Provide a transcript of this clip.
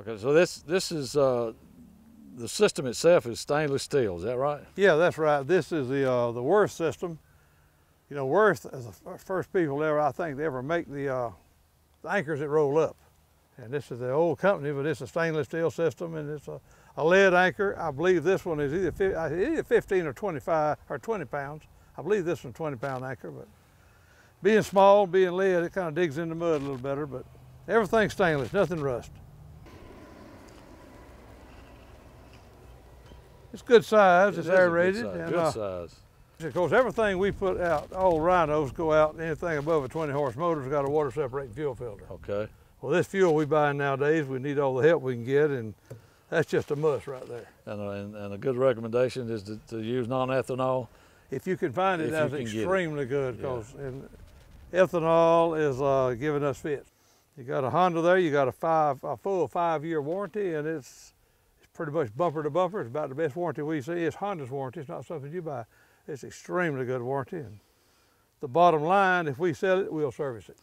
Okay, so this this is uh, the system itself is stainless steel. Is that right? Yeah, that's right. This is the uh, the Worth system. You know, Worth is the first people ever, I think, to ever make the, uh, the anchors that roll up. And this is the old company, but it's a stainless steel system, and it's a, a lead anchor. I believe this one is either, uh, either 15 or 25 or 20 pounds. I believe this one's 20 pound anchor, but being small, being lead, it kind of digs in the mud a little better. But everything's stainless, nothing rust. It's good size. It It's is a good size, and Good uh, size. of course, everything we put out, all rhinos go out, anything above a 20 horse motor's got a water separating fuel filter. Okay. Well, this fuel we buy nowadays, we need all the help we can get, and that's just a must right there. And, uh, and, and a good recommendation is to, to use non-ethanol. If you can find it, that's get it. extremely good Yeah. because ethanol is uh, giving us fits. You got a Honda there, you got a five, a full five year warranty, and it's pretty much bumper to bumper. It's about the best warranty we see. It's Honda's warranty. It's not something you buy. It's extremely good warranty. And the bottom line, if we sell it, we'll service it.